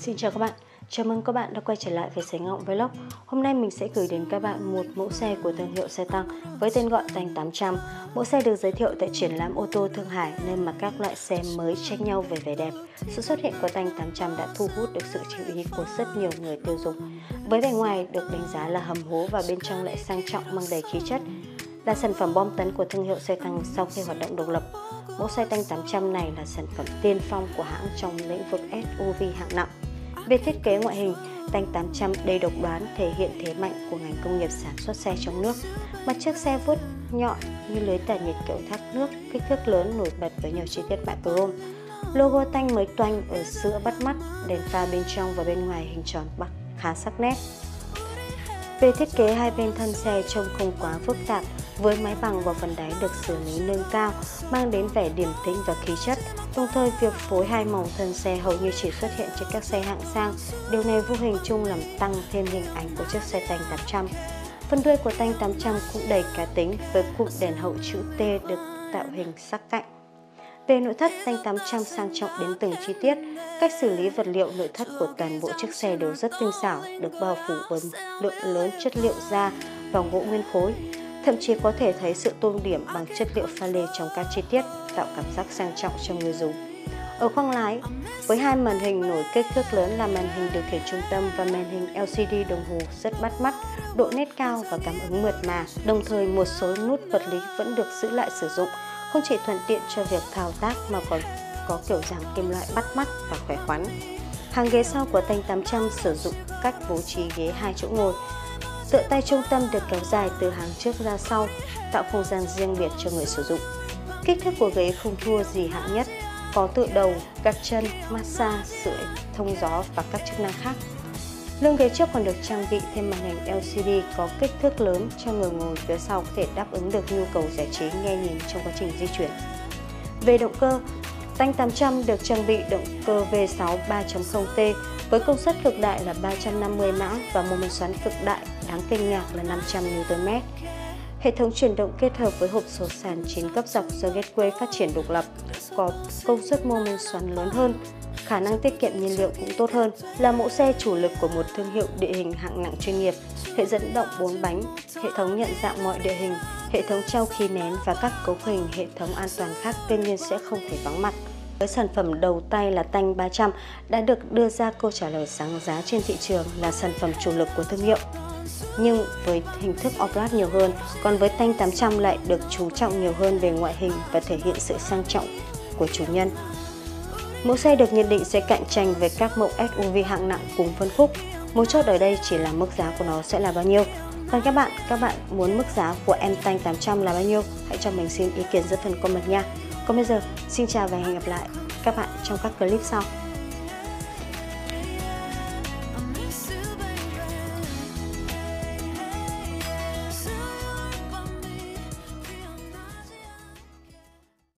Xin chào các bạn, chào mừng các bạn đã quay trở lại với Sánh Ngọng Vlog. Hôm nay mình sẽ gửi đến các bạn một mẫu xe của thương hiệu xe tăng với tên gọi Thành 800 Mẫu xe được giới thiệu tại triển lãm ô tô Thương Hải nơi mà các loại xe mới tranh nhau về vẻ đẹp. Sự xuất hiện của Thành 800 đã thu hút được sự chú ý của rất nhiều người tiêu dùng. Với bề ngoài được đánh giá là hầm hố và bên trong lại sang trọng mang đầy khí chất là sản phẩm bom tấn của thương hiệu xe tăng sau khi hoạt động độc lập. Mẫu xe tăng 800 này là sản phẩm tiên phong của hãng trong lĩnh vực SUV hạng nặng. Về thiết kế ngoại hình, Tanh 800 đầy độc đoán thể hiện thế mạnh của ngành công nghiệp sản xuất xe trong nước. Mặt trước xe vuốt nhọn như lưới tản nhiệt kiểu thác nước, kích thước lớn nổi bật với nhiều chi tiết bạc chrome. Logo tanh mới toanh ở giữa bắt mắt, đèn pha bên trong và bên ngoài hình tròn bắc khá sắc nét. Về thiết kế hai bên thân xe trông không quá phức tạp, với mái bằng và phần đáy được xử lý nâng cao, mang đến vẻ điềm tĩnh và khí chất. Đồng thời, việc phối hai màu thân xe hầu như chỉ xuất hiện trên các xe hạng sang. Điều này vô hình chung làm tăng thêm hình ảnh của chiếc xe Tanh 800. Phần đuôi của Tanh 800 cũng đầy cá tính với cụm đèn hậu chữ T được tạo hình sắc cạnh. Về nội thất, Tanh 800 sang trọng đến từng chi tiết. Cách xử lý vật liệu nội thất của toàn bộ chiếc xe đều rất tinh xảo, được bao phủ bởi lượng lớn chất liệu da và gỗ nguyên khối. Thậm chí có thể thấy sự tôn điểm bằng chất liệu pha lê trong các chi tiết, tạo cảm giác sang trọng cho người dùng. Ở khoang lái, với hai màn hình nổi kích thước lớn là màn hình điều khiển trung tâm và màn hình LCD đồng hồ rất bắt mắt, độ nét cao và cảm ứng mượt mà, đồng thời một số nút vật lý vẫn được giữ lại sử dụng, không chỉ thuận tiện cho việc thao tác mà còn có kiểu dáng kim loại bắt mắt và khỏe khoắn. Hàng ghế sau của Tanh 800 sử dụng cách bố trí ghế hai chỗ ngồi, Tựa tay trung tâm được kéo dài từ hàng trước ra sau, tạo không gian riêng biệt cho người sử dụng. Kích thước của ghế không thua gì hạng nhất, có tựa đầu, gạt chân, massage, sưởi, thông gió và các chức năng khác. Lưng ghế trước còn được trang bị thêm màn hình LCD có kích thước lớn cho người ngồi phía sau có thể đáp ứng được nhu cầu giải trí nghe nhìn trong quá trình di chuyển. Về động cơ, Tank 800 được trang bị động cơ V6 3.0T với công suất cực đại là 350 mã và mô men xoắn cực đại đáng kinh ngạc là 500 Nm. Hệ thống chuyển động kết hợp với hộp số sàn 9 cấp dọc do Gateway phát triển độc lập có công suất mô men xoắn lớn hơn, khả năng tiết kiệm nhiên liệu cũng tốt hơn, là mẫu xe chủ lực của một thương hiệu địa hình hạng nặng chuyên nghiệp, hệ dẫn động 4 bánh, hệ thống nhận dạng mọi địa hình, hệ thống treo khí nén và các cấu hình hệ thống an toàn khác đương nhiên sẽ không thể vắng mặt. Với sản phẩm đầu tay là Tanh 300 đã được đưa ra câu trả lời sáng giá trên thị trường là sản phẩm chủ lực của thương hiệu. Nhưng với hình thức off nhiều hơn, còn với Tanh 800 lại được chú trọng nhiều hơn về ngoại hình và thể hiện sự sang trọng của chủ nhân. Mẫu xe được nhận định sẽ cạnh tranh với các mẫu SUV hạng nặng cùng phân khúc. Mấu chốt ở đây chỉ là mức giá của nó sẽ là bao nhiêu. Còn các bạn, các bạn muốn mức giá của em Tanh 800 là bao nhiêu? Hãy cho mình xin ý kiến dưới phần comment nha. Còn bây giờ, xin chào và hẹn gặp lại các bạn trong các clip sau.